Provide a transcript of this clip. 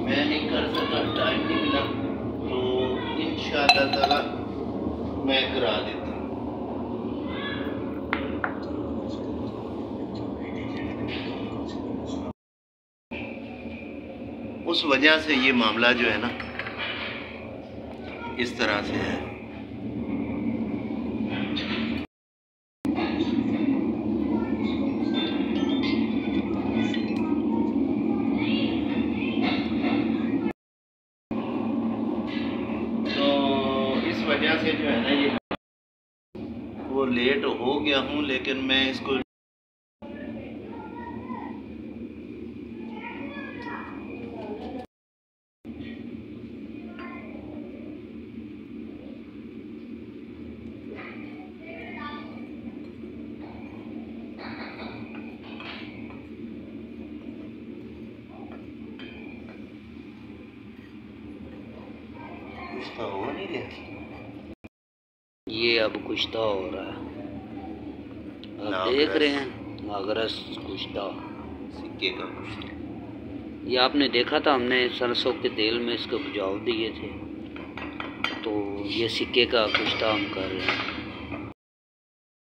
میں نہیں کر سکا ٹائم نہیں ملا تو ان شاء اللہ تعالی میں کرا دیتا ہوں۔ اس وجہ سے یہ معاملہ جو ہے نا، اس طرح سے ہے۔ اس وجہ سے جو ہے نا یہ وہ لیٹ ہو گیا ہوں، لیکن میں اس کو کچھ تو ہو نہیں رہا۔ یہ اب کشتہ ہو رہا ہے۔ آپ۔ دیکھ رہے ہیں؟ ناگرس کشتہ۔ سکے کا کچھ یہ آپ نے دیکھا تھا ہم نے سرسوں کے تیل میں اس کو بجاؤ دیے تھے۔ تو یہ سکے کا کشتہ ہم کر رہے ہیں۔